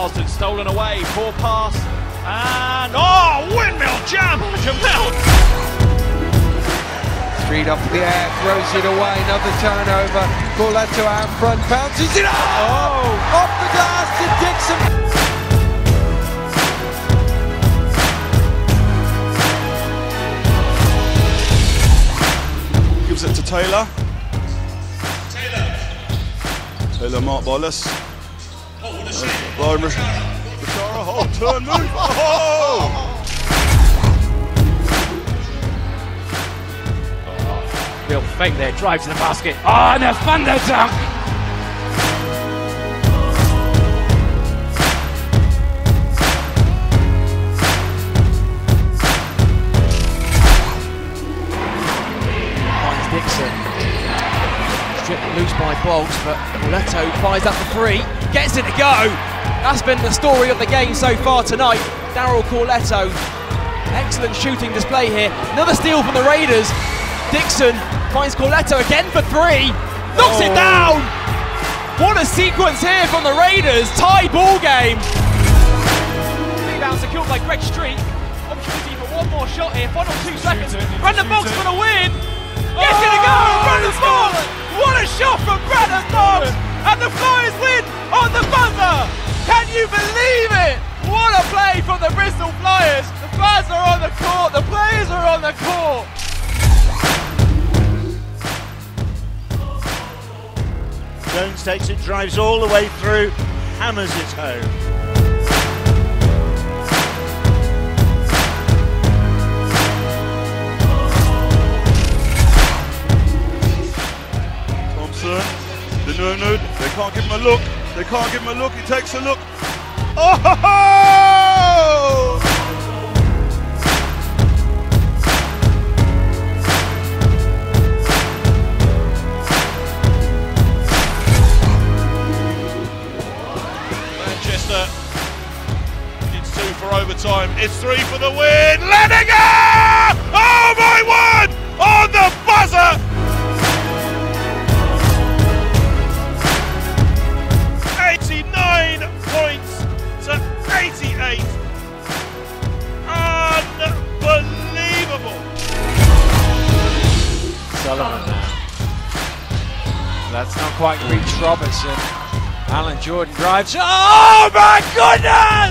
Marsden stolen away, poor pass, and oh, windmill jam, Jermel. Street off the air, throws it away, another turnover. Corletto out in front, bounces it up! Oh! Off the glass to Dixon. Gives it to Taylor. Taylor. Taylor Mark Bollis. Brian Bashara, oh, turn move. Oh! Real fake there, drive to the basket. Oh, and a thunder dunk. finds Dixon. Stripped loose by Boggs, but Leto fires up the three, gets it to go. That's been the story of the game so far tonight. Daryl Corletto, excellent shooting display here. Another steal from the Raiders. Dixon finds Corletto again for three, knocks it down. What a sequence here from the Raiders. Tie ball game. Rebound secured by Greg Street. Opportunity for one more shot here. Final two seconds. Brandon Boggs for the win. Gets it to go. Brandon Boggs. What a shot from Brandon Boggs. And the Flyers win on the buzzer. Can you believe it? What a play from the Bristol Flyers. The fans are on the court. The players are on the court. Jones takes it, drives all the way through, hammers it home. Thompson. The no no. They can't give him a look. They can't give him a look. He takes a look. Oh! Manchester. It's two for overtime. It's three for the win. Lanegger! That's not quite reached Robertson. Allen-Jordan drives. Oh my goodness!